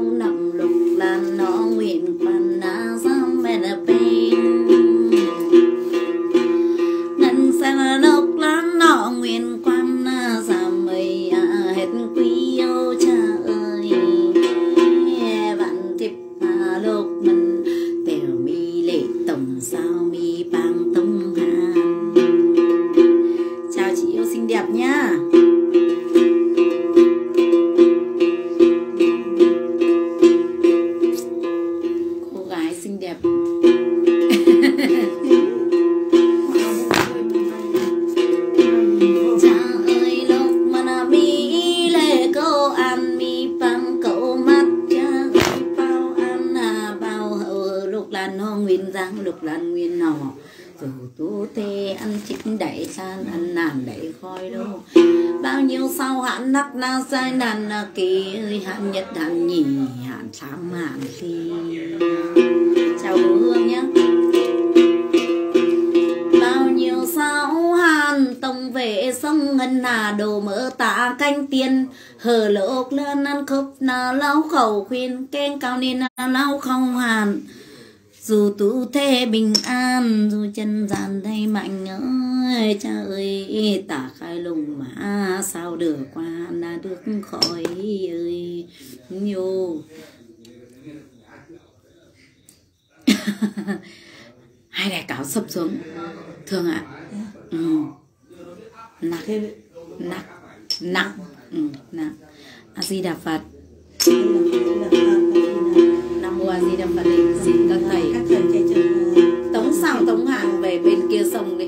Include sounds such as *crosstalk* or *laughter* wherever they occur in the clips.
nằm lục là nó nguyện quan khuyên keng cao nên lau không hàn. Dù tu thế bình an dù chân gian thấy mạnh ơi cha ơi tả khai lùng mà sao được qua là được khỏi ơi. Nhiều *laughs* hai đại cáo sập xuống. Thương ạ. Ừ. nặng. Nặng. Nặng. Ừ, nặng. A di đà phật nam mô a di đà phật đi xin các thầy các thầy che chở tống sòng tống hàng về bên kia sông đi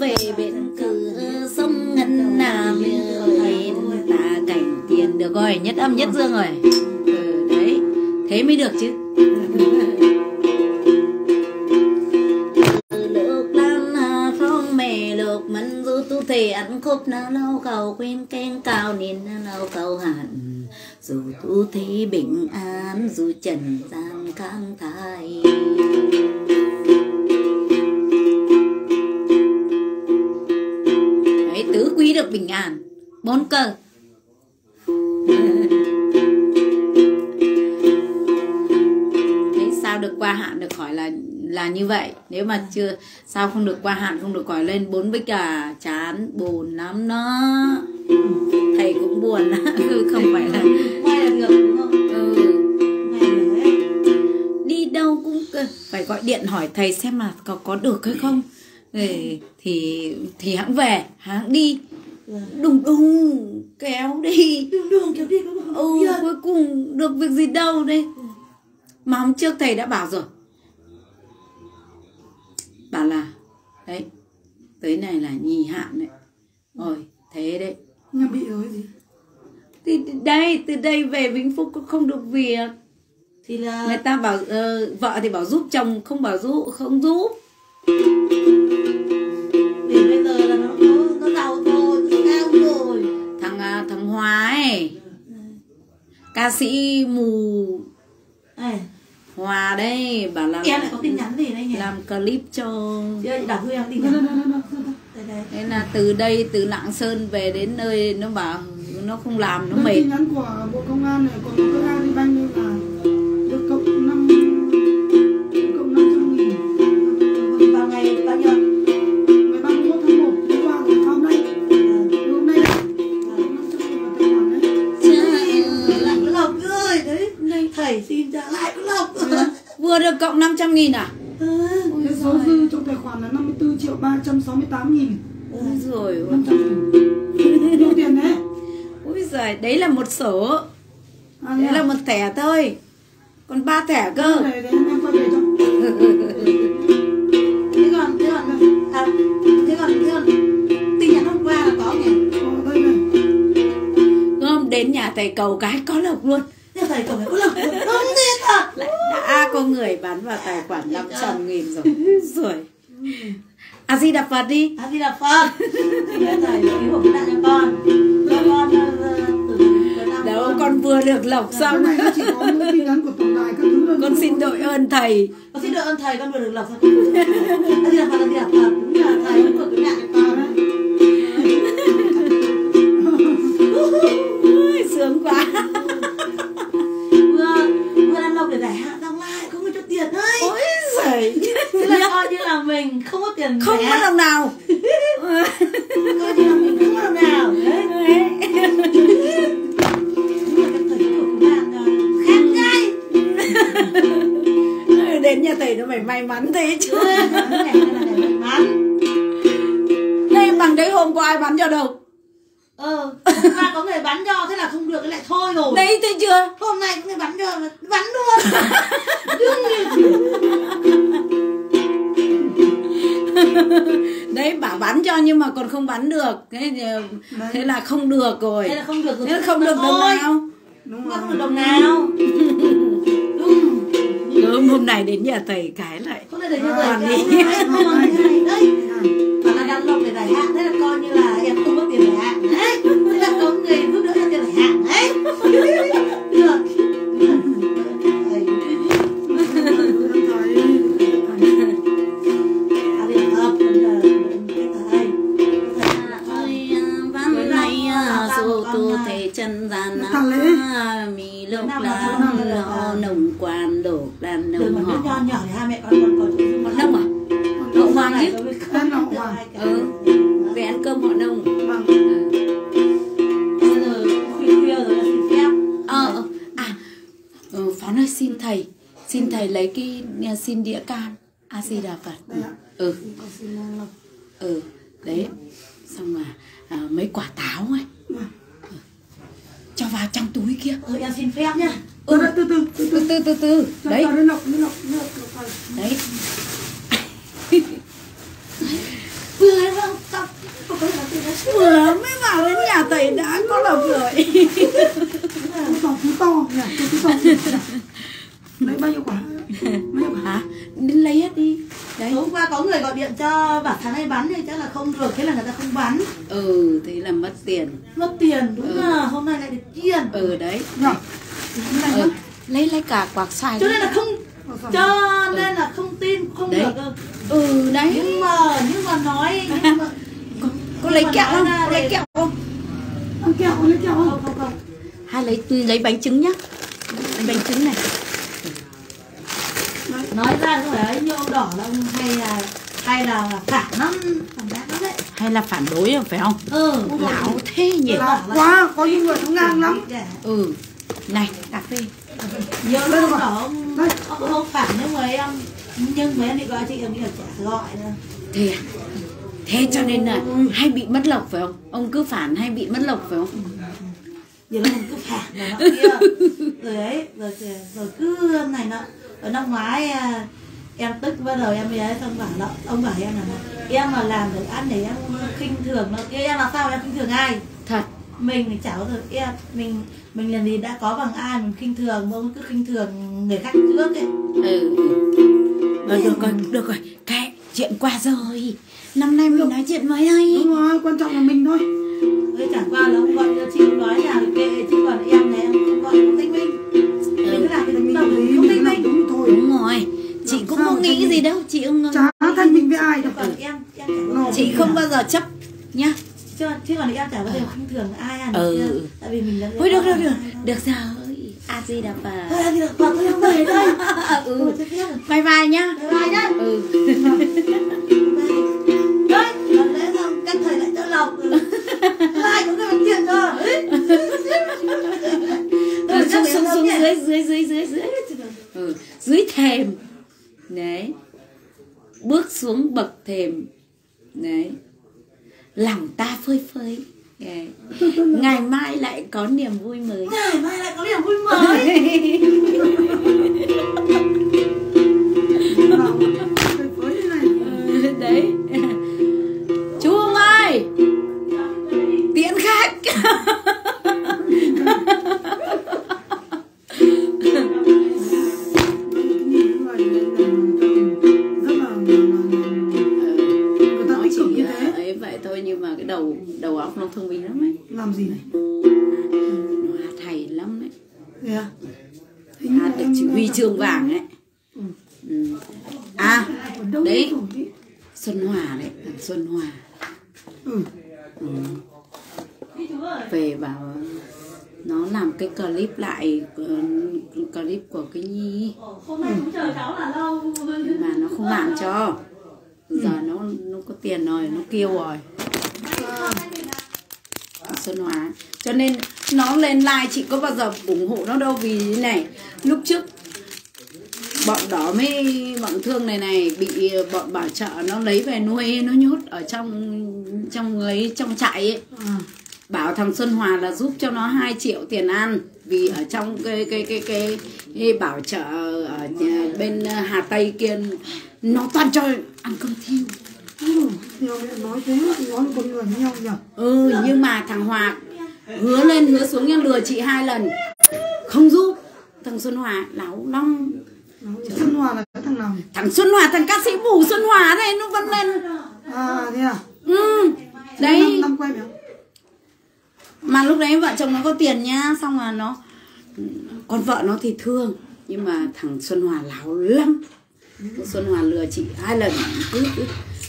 ấy về cửa sông ngân ta cảnh tiền được rồi nhất âm nhất dương rồi ừ, đấy thế mới được chứ ăn khúc na lâu cầu quên keng cao nên na lâu cầu hạn. Dù tu thế bình an dù trần gian khang thái đấy tứ quý được bình an. Bốn cơ. *laughs* Đấy, sao được qua hạn được khỏi là là như vậy. Nếu mà chưa sao không được qua hạn không được khỏi lên bốn bích à chán buồn lắm đó. Thầy cũng buồn *laughs* không phải là May là được đúng không? ừ, đi đâu cũng phải gọi điện hỏi thầy xem là có có được hay không. Thì thì thì hãng về hãng đi. Vâng. đùng đùng kéo đi. Đường đường kéo đi ừ cuối cùng được việc gì đâu đây. Mà hôm trước thầy đã bảo rồi bảo là đấy tới này là nhì hạn đấy. Rồi thế đấy. Nhà bị rồi gì? thì đây từ đây về vĩnh phúc cũng không được việc. Thì là người ta bảo ờ, vợ thì bảo giúp chồng không bảo giúp không giúp. Vì bây giờ là nó nó, nó giàu rồi, nó cao rồi. thằng à, thằng Hòa ấy. Ca sĩ mù. Này, Hòa đây bảo là em lại có tin nhắn gì đây nhỉ? làm clip cho đọc cho em tin nhắn. Đây đây. Thế là từ đây từ Lạng Sơn về đến nơi nó bảo nó không làm nó mệt tin nhắn của Bộ Công an này còn có Agribank đây cộng 500 nghìn à? Cái số dư trong tài khoản là 54 triệu 368 nghìn. Ôi rồi ôi. 500 nghìn. Nhiều tiền đấy. Ôi giời đấy là một sổ. À, đấy là một thẻ thôi. Còn ba thẻ cơ. Để để em quay về cho. Thế còn, thế còn, à, thế còn, thế còn, tin nhắn hôm qua là có nhỉ? Ờ, đây này không đến nhà thầy cầu cái có lộc luôn. Thế thầy còn phải có lộc không tin thật. Đã có người bán vào tài khoản 500 nghìn rồi *laughs* rồi à di đà phật đi À, thì là Phật. Con. Ờ, đâu con. vừa được lộc cái xong này nó chỉ có mỗi tin nhắn của tổng đài các thứ thôi con xin đội ơn thầy Con xin được ơn thầy con vừa được lộc xong. À, thì là Phật, à, thì là Phật. Đúng là thầy cũng vừa cái nạn cho con. không có đồng nào. Thế, thế là không được rồi. Thế là không được rồi. Thế là không được đồng nào. Đúng không rồi được đồng nào. *laughs* Đúng. Hôm nay đến nhà thầy cái lại không Còn đi. *laughs* dù tu thể chân gian Mi lúc lắm lo nồng quan đổ đàn nồng họ nho nhỏ thì hai mẹ con còn còn Họ nông à? Họ hoàng chứ. Ừ. Về ăn cơm họ nông vâng. Ừ. Ờ ờ. À ừ, Phán ơi xin thầy. Xin thầy lấy cái nhà xin đĩa can A Di Đà Phật Ừ. Lộc Ừ. Đấy. Xong mà à, mấy quả táo ấy Cho vào trong túi kia. Rồi em xin phép nhá. Từ từ từ từ từ. Từ từ từ từ. Cho Đấy. Đấy. Vừa không đó Vừa mới vào đến nhà thầy đã có lộc rồi. Tú to tú to lấy bao nhiêu quả? Bao nhiêu quả? Hả? Đi lấy hết đi. Đấy. Hôm qua có người gọi điện cho bảo tháng này bắn thì chắc là không được Thế là người ta không bắn Ừ thế là mất tiền. Mất tiền đúng Ừ. là hôm nay lại được tiền Ừ đấy. Này ừ. Lấy lấy cả quạt xoài Cho nên là không cho nên là không tin không Đấy. được. Ừ đấy. Nhưng mà nhưng mà nói nhưng mà *laughs* Có, có lấy kẹo không? Có lấy kẹo không? ăn kẹo lấy kẹo không? Không không Hay lấy lấy bánh trứng nhá. Bánh trứng này nói ra không phải ấy nhô đỏ là ông hay là hay là phản lắm phản bác lắm đấy. Hay là phản đối không phải không? ừ Lão thế nhỉ. Là quá có những người nó ngang lắm. Ừ. Này cà phê nhiều lúc đỏ ông ông không phản nhưng mà em nhưng mà em bị gọi chị em là chả gọi nữa Thế à? Thế cho nên là hay bị mất lộc phải không? Ông cứ phản hay bị mất lộc phải không? nhiều lúc mình cứ phản rồi nọ kia. *laughs* Rồi đấy rồi rồi cứ này nọ ở năm ngoái à, em tức bắt đầu em ấy xong bảo là ông bảo em là em mà làm được ăn để em khinh thường nó. Kia em là sao em khinh thường ai? Thật. Mình thì chả có được em mình mình làm gì đã có bằng ai mình khinh thường mà ông cứ khinh thường người khác trước ấy. Ừ, ừ. Được rồi, được rồi Kệ, chuyện qua rồi. Năm nay mình nói chuyện mới đây đúng rồi quan trọng là mình thôi. Thế chẳng qua là ông gọi cho chị nói là kệ chứ còn em này em không gọi không tinh minh mình đúng rồi. Chị Làm cũng không nghĩ gì minh? đâu Chị không chả thân mình với ai đâu. Còn em em chả có Nó- Chị không bao giờ chấp nhá. Chứ, chứ còn em chả có thể khinh thường ai à Ừ. tại vì mình đã Thôi được được được. Được rồi. A Di Đà Phật. Anh được vào tôi không về đây *laughs* Ừ. Ừ rồi Bye bye nhá. Bye bye nhá. Ừ. Đấy lần lẽ xong cách thầy lại đỡ lòng? Ừ. ai cũng cái tiền cho Ừ, xuống xuống xuống dưới dưới dưới dưới dưới. ừ, dưới thềm. Đấy. Bước xuống bậc thềm. Đấy. Lòng ta phơi phới. Đấy. *laughs* ngày mai lại có niềm vui mới. Ngày mai lại có niềm vui mới. *laughs* Ừ, đấy. Chú Hùng ơi tiễn khách *laughs* đầu đầu óc nó thông minh lắm ấy. Làm gì? Này. Nó hát hay lắm đấy à? Như hát được chỉ huy chương vàng ấy. Ừ. à ở đâu đấy? Xuân Hòa đấy thằng Xuân Hòa. Ừ. Ừ. về bảo nó làm cái clip lại clip của cái nhi hôm nay cũng chờ cháu là lâu. Nhưng mà nó không làm cho. Giờ nó nó có tiền rồi nó kêu rồi Xuân Hòa cho nên nó lên like chị có bao giờ ủng hộ nó đâu vì này. Lúc trước bọn đó mới bọn thương này này bị bọn bảo trợ nó lấy về nuôi nó nhốt ở trong trong ấy trong trại ấy. À, bảo thằng Xuân Hòa là giúp cho nó 2 triệu tiền ăn vì ở trong cái cái cái cái, cái bảo trợ ở bên Hà Tây kia. Nó toàn cho ăn cơm thiêu. Ừ, nhiều mẹ nói thế nói con người nhau nhỉ? Ừ nhưng mà thằng Hòa hứa lên hứa xuống nha lừa chị hai lần. Không giúp. Thằng Xuân Hòa láo long. Xuân Hòa là cái thằng nào? Thằng Xuân Hòa thằng ca sĩ bù Xuân Hòa đây nó vẫn lên. À thế à? Ừ năm, đấy. năm quay phải không mà lúc đấy vợ chồng nó có tiền nhá xong là nó con vợ nó thì thương nhưng mà thằng Xuân Hòa láo lắm. Xuân Hòa lừa chị hai lần cứ, cứ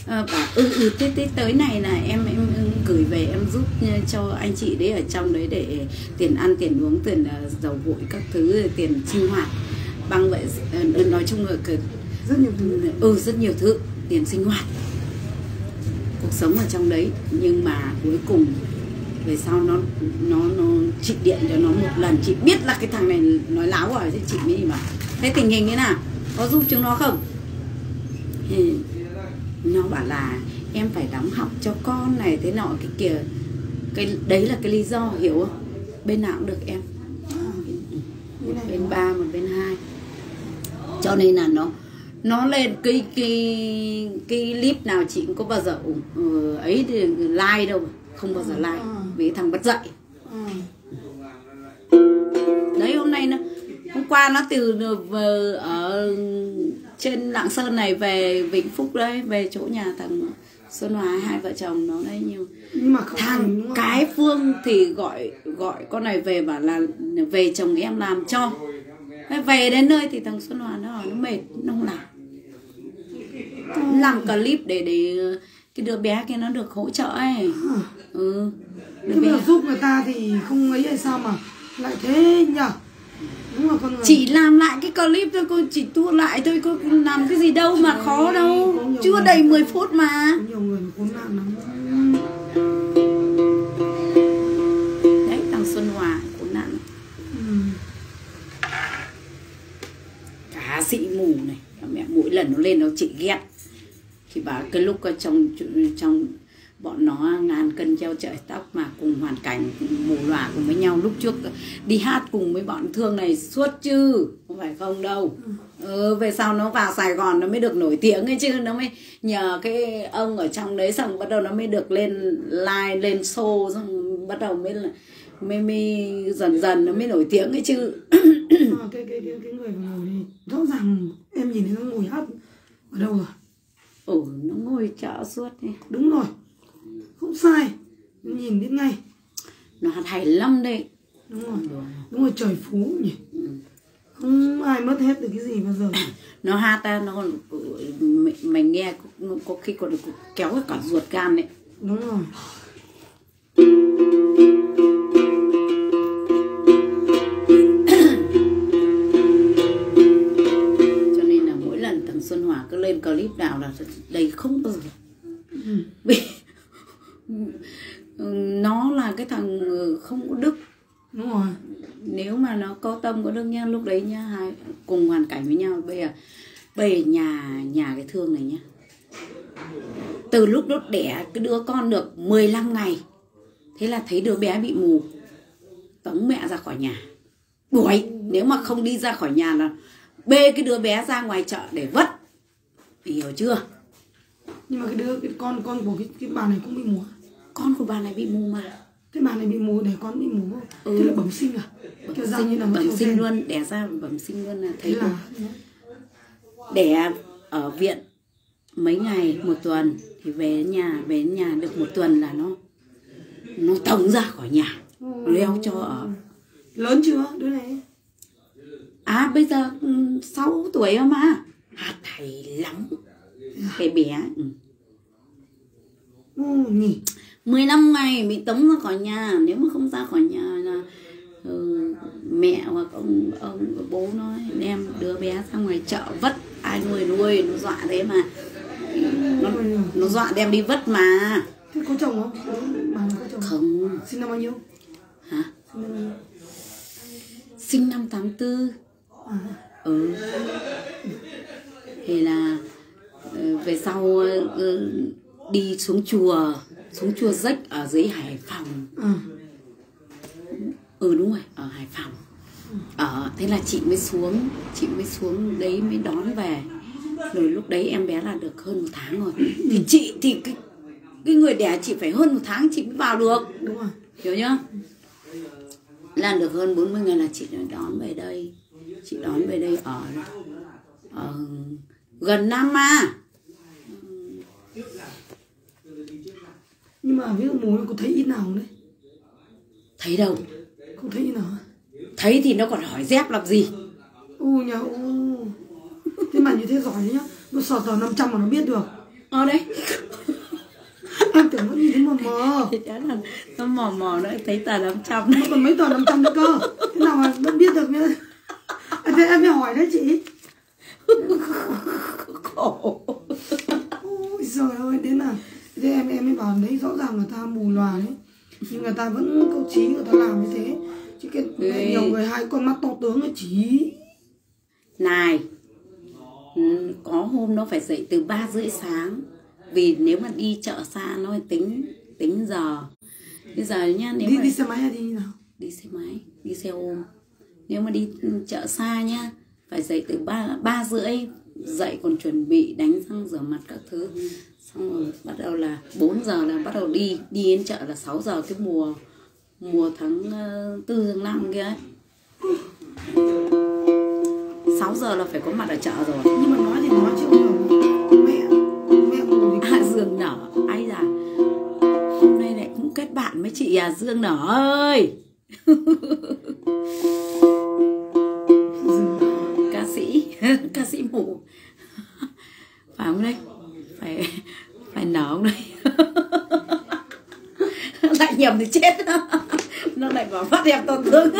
ờ, bảo ừ ừ tết tết tới này là em em gửi về em giúp cho anh chị đấy ở trong đấy để tiền ăn tiền uống tiền ờ, dầu gội các thứ tiền sinh hoạt. Bằng vậy ờ, nói chung là rất nhiều thứ. Ừ rất nhiều thứ tiền sinh hoạt. Cuộc sống ở trong đấy nhưng mà cuối cùng về sau nó nó nó chị điện cho nó một lần. Chị biết là cái thằng này nói láo rồi thế chị mới bảo thế tình hình thế nào? Có giúp chúng nó không? Thì nó bảo là em phải đóng học cho con này thế nọ cái kia. Cái đấy là cái lý do hiểu không? Bên nào cũng được em. Bên ba một bên hai. Cho nên là nó nó lên cái cái cái clip nào chị cũng có bao giờ ờ, ấy thì like đâu không bao giờ like vì thằng bất dậy. Ừ. đấy hôm nay nó hôm qua nó từ vừa ở trên lạng sơn này về vĩnh phúc đấy về chỗ nhà thằng xuân hòa hai vợ chồng nó đấy nhiều nhưng mà không thằng đúng cái phương thì gọi gọi con này về bảo là về chồng em làm cho. Về đến nơi thì thằng xuân hòa nó bảo nó mệt nó không làm. Làm clip để để cái đứa bé kia nó được hỗ trợ ấy. Ừ đứa bé. giờ giúp người ta thì không ấy hay sao mà lại thế nhở đúng là con người. Chị làm lại cái clip thôi cô chỉ tua lại thôi cô làm cái gì đâu mà khó đâu. chưa đầy 10 phút mà. Có nhiều người mà khốn nạn lắm. Đấy thằng xuân hòa khốn nạn. Ừ. cá sĩ mù này. Mẹ mỗi lần nó lên nó chị ghét. Thì bảo cái lúc trong trong bọn nó ngàn cân treo trời tóc mà cùng hoàn cảnh mù lòa cùng với nhau. Lúc trước đi hát cùng với bọn thương này suốt chứ không phải không đâu. Ừ, về sau nó vào Sài Gòn nó mới được nổi tiếng ấy chứ nó mới nhờ cái ông ở trong đấy xong bắt đầu nó mới được lên live lên show xong bắt đầu mới là mới, mới dần dần nó mới nổi tiếng ấy chứ. Mà cái cái cái cái người vừa ngồi thì rõ ràng em nhìn thấy nó ngồi hát ở đâu rồi? Ừ nó ngồi chợ suốt đi đúng rồi không sai. Nhìn biết ngay. Nó hát hay lắm đấy. Đúng rồi. Đúng rồi trời phú nhỉ. Không ai mất hết được cái gì bao giờ. *laughs* Nó hát ra nó còn mày, mày nghe có, có khi còn kéo cả ruột gan đấy. Đúng rồi. Cho nên là mỗi lần thằng Xuân Hòa cứ lên clip nào là đầy không bao giờ vì nó là cái thằng không có đức đúng rồi nếu mà nó có tâm có đức nha lúc đấy nhá hai cùng hoàn cảnh với nhau bây giờ bây giờ nhà nhà cái thương này nhá từ lúc nó đẻ cái đứa con được 15 ngày. Thế là thấy đứa bé bị mù. Tống mẹ ra khỏi nhà. Đuổi nếu mà không đi ra khỏi nhà là bê cái đứa bé ra ngoài chợ để vất hiểu chưa? Nhưng mà cái đứa cái con con của cái cái bà này cũng bị mù à? con của bà này bị mù mà. Cái bà này bị mù để con bị mù. Ừ. thế là bẩm sinh à? Kiểu dạng như là bẩm sinh luôn đẻ ra bẩm sinh luôn là thấy thế là đẻ ở viện mấy ngày một tuần. Thì về nhà về nhà được một tuần là nó nó tống ra khỏi nhà. Leo cho ở. Lớn chưa đứa này? À bây giờ ừ, 6 tuổi rồi mà. Hát hay lắm. Cái bé ừ. ừ, nhỉ. 15 ngày bị tống ra khỏi nhà. Nếu mà không ra khỏi nhà là ừ, mẹ hoặc ông ông bố nó đem đứa bé ra ngoài chợ vất. Ai nuôi nuôi nó dọa thế mà nó, nó dọa đem đi vất mà. Thế có chồng không? Bà có chồng không? Sinh năm bao nhiêu? Hả? Sinh năm năm 84 à, ừ. Thì là ờ, về sau ờ, đi xuống chùa xuống chùa rách ở dưới Hải Phòng. Ừ. ừ đúng rồi ở Hải Phòng. Ở thế là chị mới xuống chị mới xuống đấy mới đón về rồi lúc đấy em bé là được hơn một tháng rồi. Thì chị thì cái cái người đẻ chị phải hơn một tháng chị mới vào được. Đúng rồi. Hiểu nhá là được hơn 40 ngày là chị đón về đây. Chị đón về đây ở ở gần năm mà nhưng mà ví dụ mùi có thấy ít nào không đấy? Thấy đâu? Không thấy ít nào thấy thì nó còn hỏi dép làm gì? U nhà u thế mà như thế giỏi đấy nhá nó sọt vào 500 mà nó biết được. Ở đấy. *laughs* Em tưởng nó như thế mờ mờ thì chắc là nó mò mò nó thấy tờ 500 nó đấy còn mấy tờ 500 nữa cơ. Thế nào mà vẫn biết được nhá. À, thế em mới hỏi đấy chị. Khổ *laughs* ôi trời ơi thế là thế em em mới bảo đấy rõ ràng người ta mù lòa đấy. Nhưng người ta vẫn câu trí người ta làm như thế. Chứ cái Ê. nhiều người hai con mắt to tướng ấy chỉ này có hôm nó phải dậy từ ba rưỡi sáng. Vì nếu mà đi chợ xa nó phải tính tính giờ. Bây giờ nhá nếu đi mà đi xe máy hay đi nào? Đi xe máy đi xe ôm. Nếu mà đi chợ xa nhá phải dậy từ ba ba rưỡi dậy còn chuẩn bị đánh răng rửa mặt các thứ. Xong rồi bắt đầu là 4 giờ là bắt đầu đi đi đến chợ là 6 giờ cái mùa mùa tháng ờ, tư tháng năm kia ấy 6 giờ là phải có mặt ở chợ rồi. Nhưng mà nói thì nói chứ mẹ mẹ à Dương nở. Ai da hôm nay lại cũng kết bạn với chị à Dương nở ơi. Ca sĩ *laughs* ca sĩ mù phải không đấy? Phải phải nở không đấy? *laughs* Lại nhầm thì chết. *laughs* Nó lại bảo phát em có tướng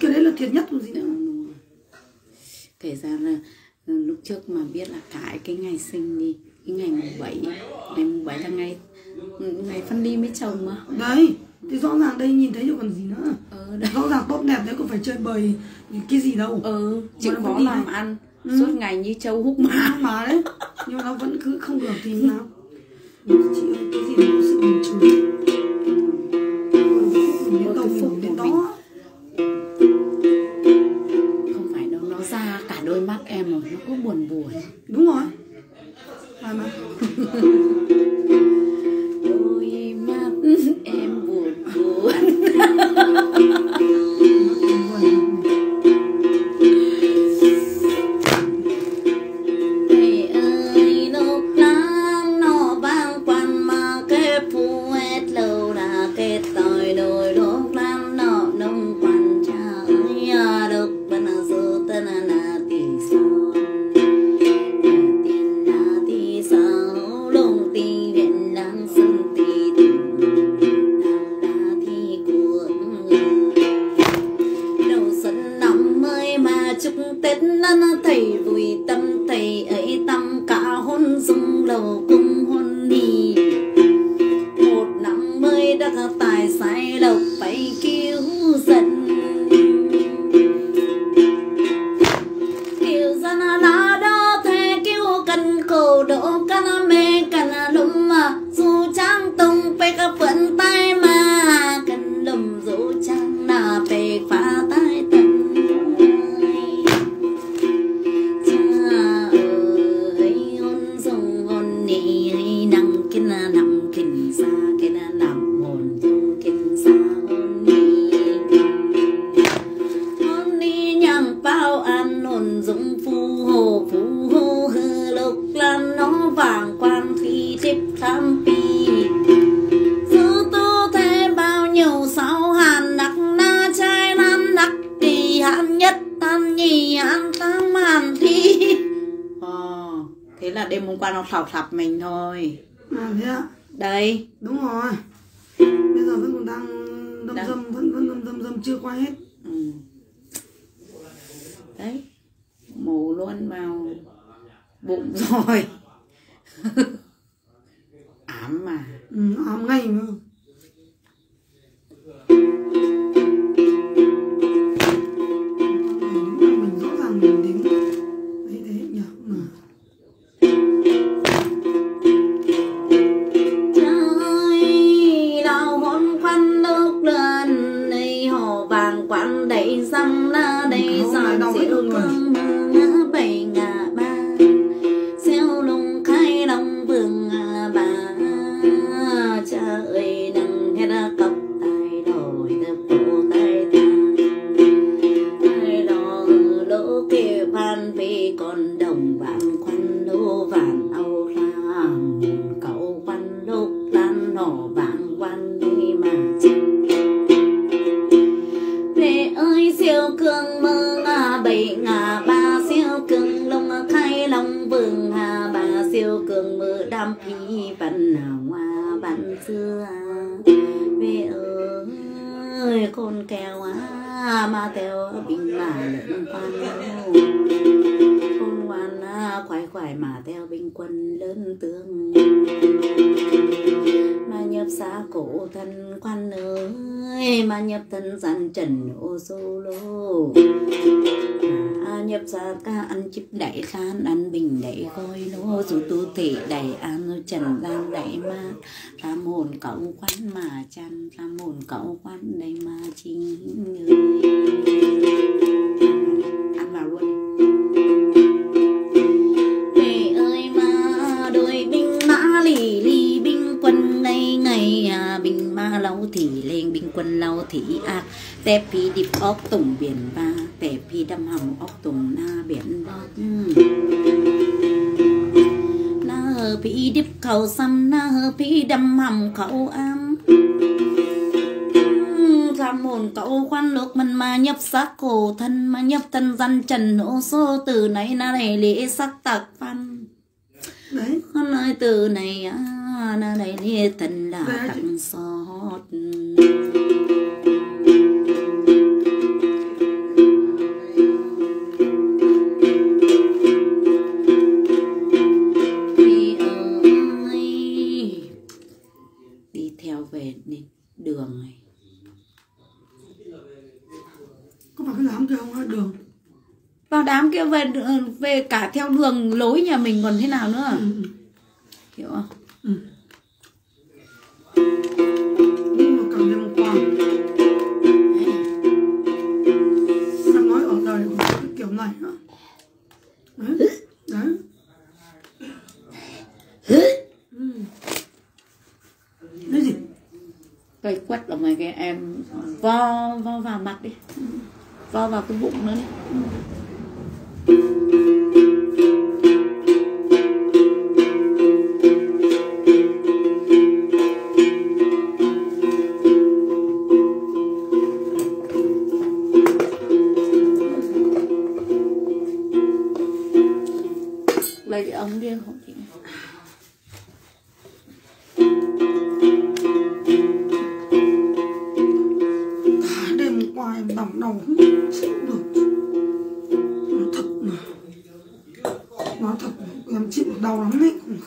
cái đấy là thiệt nhất rồi gì nữa. Kể ra là ừ, lúc trước mà biết là cãi cái ngày sinh đi cái ngày mùng 7 ngày mùng 7 là ngày ừ, ngày phân ly với chồng mà. Đấy thì rõ ràng đây nhìn thấy rồi còn gì nữa. Ờ đấy. rõ ràng tốt đẹp đấy có phải chơi bời cái gì đâu. Ừ chịu Mà nó vẫn khó làm đấy. ăn suốt ngày như châu hút má mà đấy nhưng nó vẫn cứ không được thì nào Nhưng chị ơi cái gì nó có sự bình thường. Đến đâu cái phúc đến đó mắt em rồi nó cứ buồn buồn. Đúng rồi. Phải mà *laughs* tết nó thầy vui tâm thầy ấy tâm cả hôn dung lầu cung bụng *laughs* rồi. Theo bình mà lẫn quan con quan phải mà theo binh quân lớn tướng mà nhập xa cổ thân quan ơi, mà nhập thân gian trần ô solo mà nhập xa ca ăn chip đẩy khan, ăn bình đẩy khôi lô. Dù tu thể đẩy an, trần gian đẩy ma. Ta mồn cậu quan mà chăn ta mồn cậu quan đây mà chính ăn vào luôn à binh mã lâu thì lên binh quân lâu thì ác tè phi điệp ốc tùng biển ba tè phi đâm hầm ốc tùng na biển bót na hờ phi điệp khẩu xăm na hờ phi đâm hầm khẩu am. Tham hồn cậu quan lúc mình mà nhập xác cổ thân mà nhập thân dân trần ô số từ này na này lễ sắc tạc văn. Đấy. Con ơi từ này à, na này thần là Đấy. tặng xót. Đi theo về đến đường này. Có phải cái đám kia không? Hay đường. Vào đám kia về về cả theo đường lối nhà mình còn thế nào nữa? Ừ. cái bụng nữa đi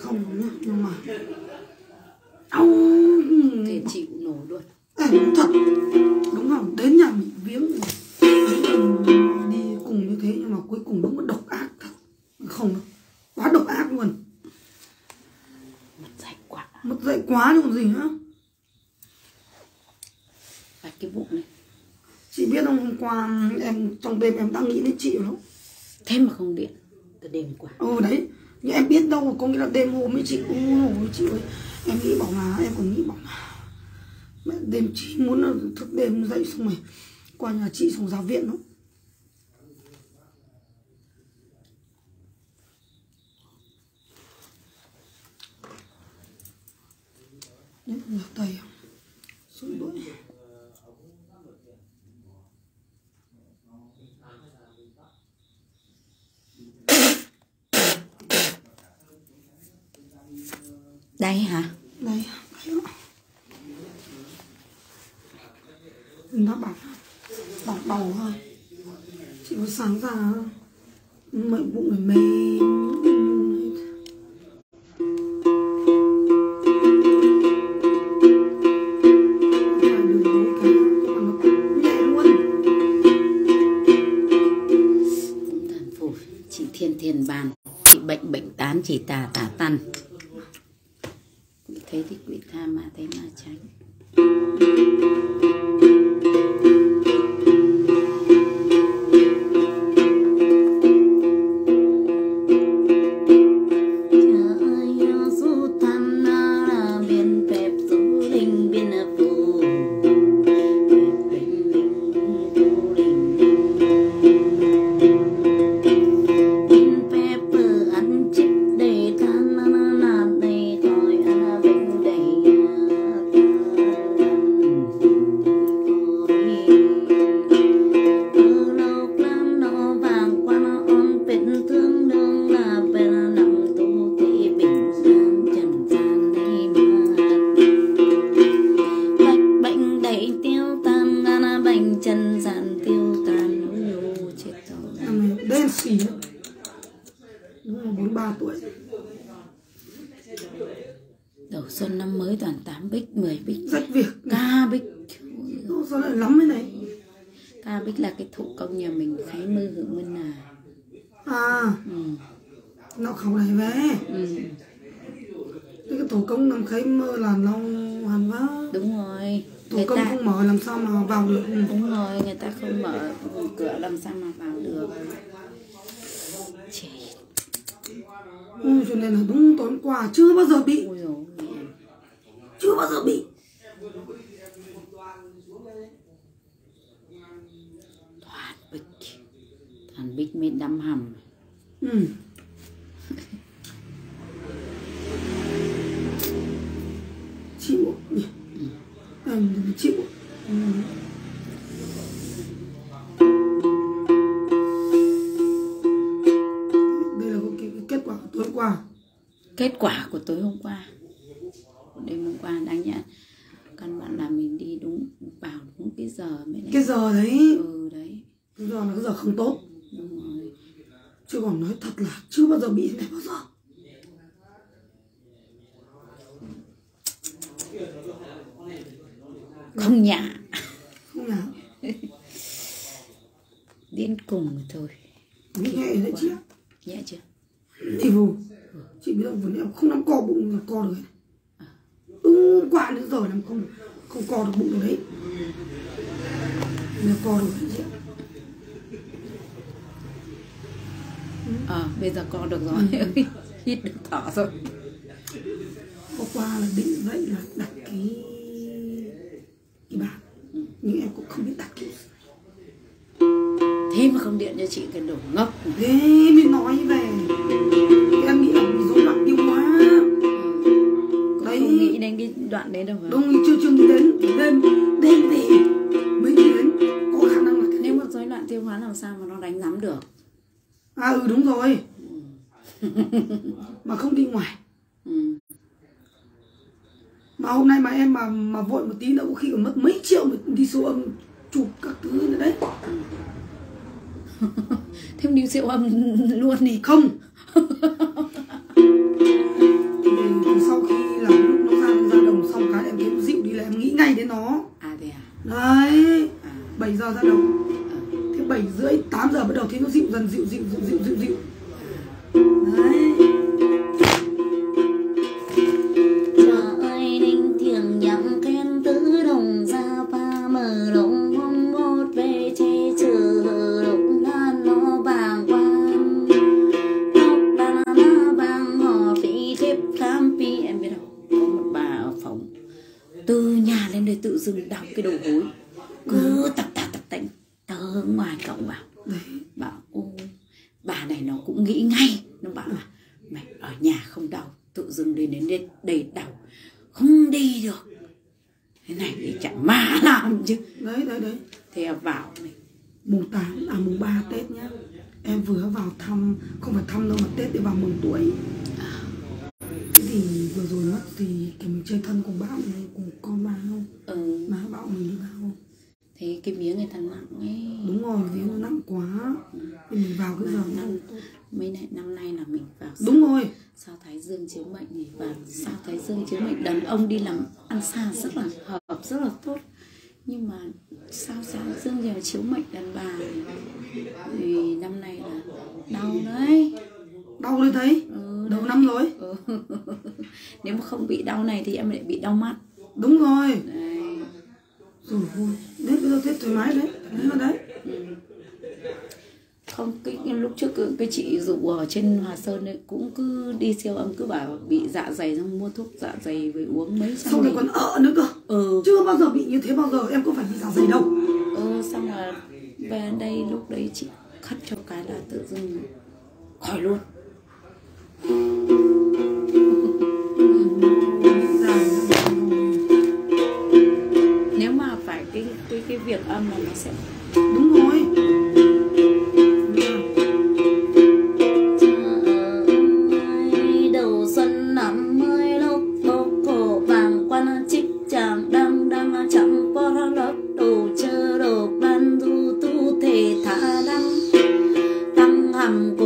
không nhá nhưng mà đau qua nhà chị xuống giáo viện Đấy, ngửa tay? Xuống đuổi. đây hả đây nó bảo bỏ bầu thôi. Chị có sáng ra mệnh bụng mềm đen xì đấy đúng là bốn ba tuổi. Đầu xuân năm mới toàn tám bích 10 bích. Rách việc. Ca bích. Nó sao lại lắm thế này. Ca bích là cái thủ công nhà mình khái mư hưởng minh à à. Ừ. nó khẩu này về. Ừ. Cái tổ công nằm khấy mơ là nó hẳn vá đúng rồi. Tổ người công ta không mở làm sao mà vào được. Đúng rồi người ta không mở cửa làm sao mà vào được Chết. Ừ, cho nên là đúng tối hôm qua chưa bao giờ bị. Chưa bao giờ bị. Toàn bích toàn bích mới đâm hầm. Ừ. chịu em chịu ừ. Kết quả của tối hôm qua. Đêm hôm qua đáng nhẽ căn bản là mình đi đúng vào đúng cái giờ mới cái đấy giờ đấy. Ừ đấy. Cái giờ là cái giờ không tốt. Đúng rồi. Chứ còn nói thật là chưa bao giờ bị thế này bao giờ. Không nhả. Không nào điên cùng rồi thôi. Nhẹ đấy chị ạ nhẹ chưa? Thì vù chị biết không vừa em không dám co bụng là co được đúng quả đến giờ làm không không co được bụng đấy. Là co được chị ạ ờ bây giờ co được rồi. *laughs* Hít được thở rồi. Hôm qua là định vậy là đặt cái cái bàn nhưng em cũng không biết đặt kiểu gì. thế mà không điện cho chị cái đồ ngốc. Thế mới nói về đến cái đoạn đấy đâu hả đúng chưa chưa đến. Đêm đêm về mới đến. Có khả năng là nếu mà rối loạn tiêu hóa làm sao mà nó đánh giám được? À ừ đúng rồi. Mà không đi ngoài. Ừ. mà hôm nay mà em mà mà vội một tí nữa có khi còn mất mấy triệu mà đi siêu âm chụp các thứ nữa đấy. *laughs* Thế đi siêu âm *laughs* luôn đi. Không giờ ra đâu. Thế bảy rưỡi, tám giờ bắt đầu thấy nó dịu dần dịu dịu dịu dịu dịu dịu. Mình vào cái giờ năm mấy này năm nay là mình vào đúng rồi. sao thái dương chiếu mệnh thì và sao thái dương chiếu mệnh đàn ông đi làm ăn xa rất là hợp rất là tốt. Nhưng mà sao thái dương giờ chiếu mệnh đàn bà thì, năm nay là đau đấy. Đau lên thấy. Ừ, đầu đấy. năm rồi. Ừ. *laughs* nếu mà không bị đau này thì em lại bị đau mắt. Đúng rồi. Đấy. rồi thôi Tết bây giờ thoải mái đấy. Đấy. Đấy không? Cái, lúc trước cái, cái chị dụ ở trên Hòa Sơn ấy cũng cứ đi siêu âm cứ bảo bị dạ dày xong mua thuốc dạ dày về uống mấy trăm xong rồi còn ở nữa cơ? Ừ. Chưa bao giờ bị như thế bao giờ em có phải bị dạ dày đâu. Ừ xong là về đây lúc đấy chị khất cho cái là tự dưng khỏi luôn. Nếu mà phải cái cái cái việc âm là nó sẽ đúng rồi come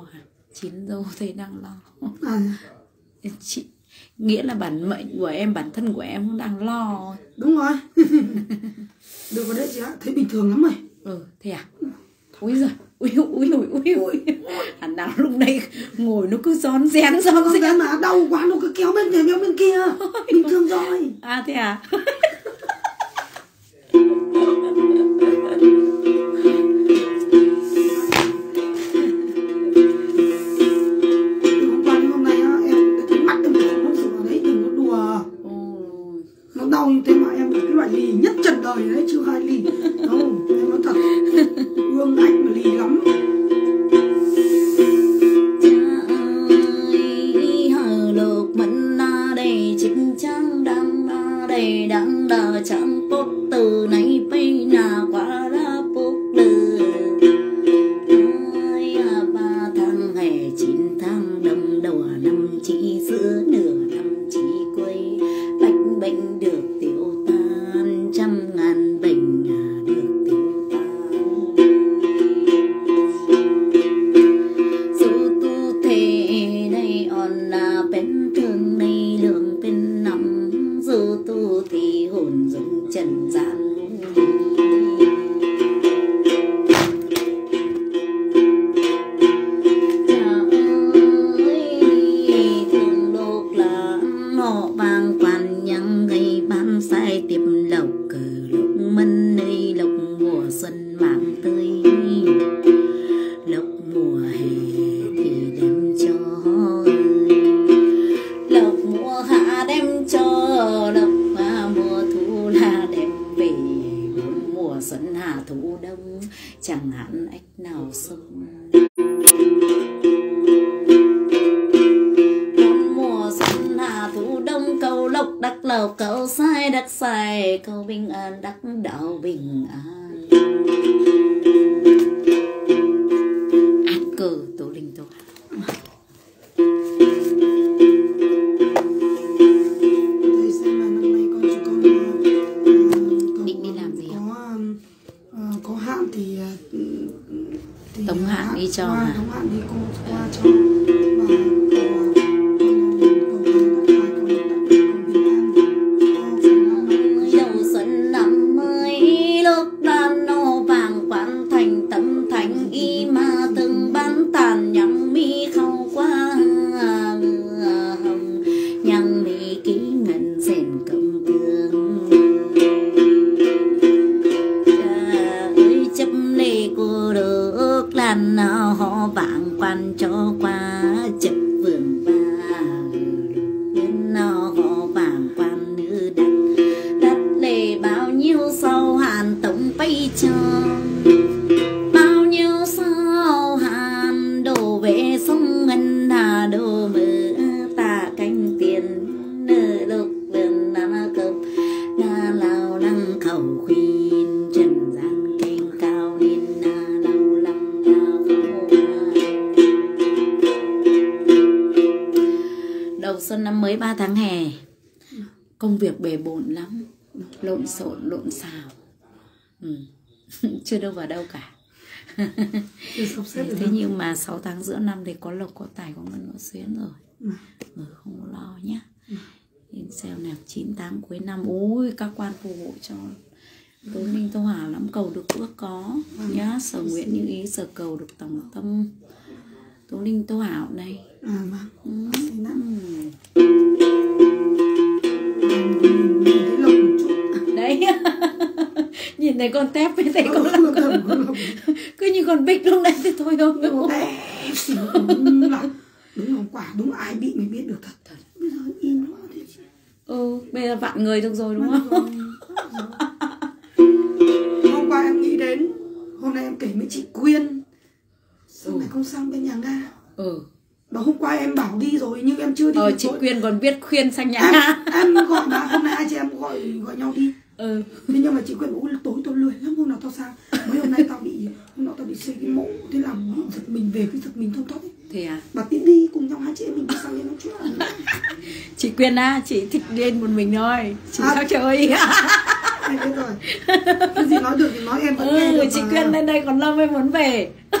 lo hả chín dâu *laughs* thì đang lo. À. Chị nghĩa là bản mệnh của em bản thân của em cũng đang lo. Đúng rồi. Được rồi đấy chị ạ thấy bình thường lắm rồi. Ừ thế à? Ui giời ui ui ui ui ui hẳn nào lúc đây ngồi nó cứ rón rén rón con rén mà đau quá nó cứ kéo bên này kéo bên kia. Bình thường rồi. À thế à Hoa, đúng cho qua, hạn đi cô qua cho và mà 6 tháng giữa năm thì có lộc có tài có ngân có xuyến rồi. Ừ. ừ, không có lo nhá. Đến xeo nạp 9 tháng cuối năm ui các quan phù hộ cho tố linh tô hỏa lắm cầu được ước có nhá. Sở nguyện như ý sở cầu được tổng tâm. Tố linh tô hảo đây. À vâng. Ừ. nào ừ. đấy *laughs* nhìn thấy con tép với thấy con Không, không, không, không. cứ như con bích lúc đấy thì thôi không đúng là đúng là quả đúng ai bị mới biết được thật. Thật. Bây giờ quá thế chứ ừ bây giờ vạn người được rồi đúng không? hôm qua em nghĩ đến hôm nay em kể với chị Quyên. Sao lại không sang bên nhà nga? Ừ. Mà hôm qua em bảo đi rồi nhưng em chưa đi ờ chị thôi. quyên còn biết khuyên sang nhà em, em gọi mà hôm nay hai chị em gọi gọi nhau đi ừ. Thế nhưng mà chị Quyên ui tối tôi lười lắm hôm nào tao sang mấy hôm nay tao bị hôm nọ tao bị xây cái mộ thế bị giật mình về cái giật mình thông thoát ấy. Thế à? Bà tiến đi cùng nhau hai chị em mình đi sang đây nói chuyện. *laughs* Chị quyên á chị thích điên một mình thôi. Chị À. sao chơi em biết rồi. Cái gì nói được thì nói em vẫn nghe ừ được chị mà. quyên lên đây còn lâu mới muốn về. Mà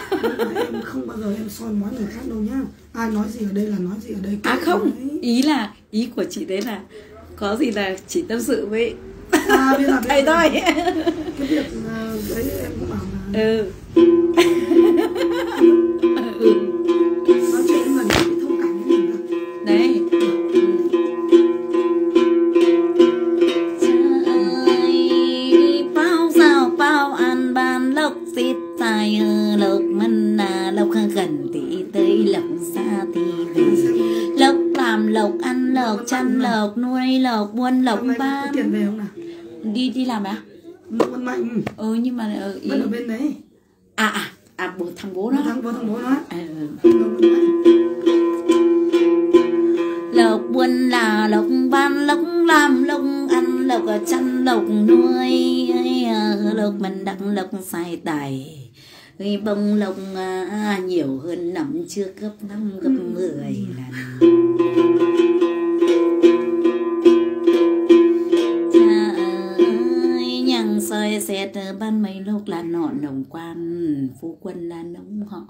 em không bao giờ em soi mói người khác đâu nhá. Ai nói gì ở đây là nói gì ở đây à không ý là ý của chị đấy là có gì là chỉ tâm sự với à thầy thôi. Cái việc ờ, đấy em cũng bảo là ừ. Ừ. Lộc xít tài hơ lộc mân à lộc gần tí tới lộc xa thì về lộc làm lộc ăn lộc chăn lộc. nuôi lộc buôn lộc ban tiền về không nào đi đi làm à? Văn Mạnh. Ừ nhưng mà ở ý vẫn ở bên đấy. À à à bố thằng bố đó. Thằng bố thằng bố ờ Lộc Văn Mạnh. Lộc buôn là lộc ban lộc làm lộc ăn lộc chăn lộc nuôi ờ, lộc mình đặng lộc xài tài. Người bông lộc à, nhiều hơn năm chưa gấp năm gấp mười lần soi xét ờ, ban mấy lúc là nọ nồng quan phu quân là nông họ.